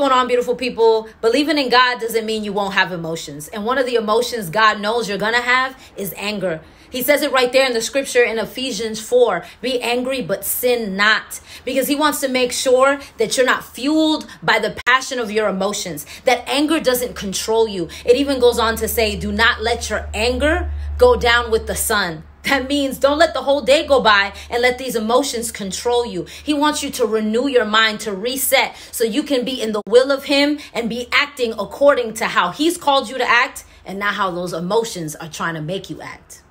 going on, beautiful people? Believing in God doesn't mean you won't have emotions. And one of the emotions God knows you're to have is anger. He says it right there in the scripture in Ephesians 4 be angry, but sin not. Because he wants to make sure that you're not fueled by the passion of your emotions, that anger doesn't control you. It even goes on to say, do not let your anger go down with the sun. That means don't let the whole day go by and let these emotions control you. He wants you to renew your mind, to reset, so you can be in the will of Him and be acting according to how He's called you to act and not how those emotions are trying to make you act.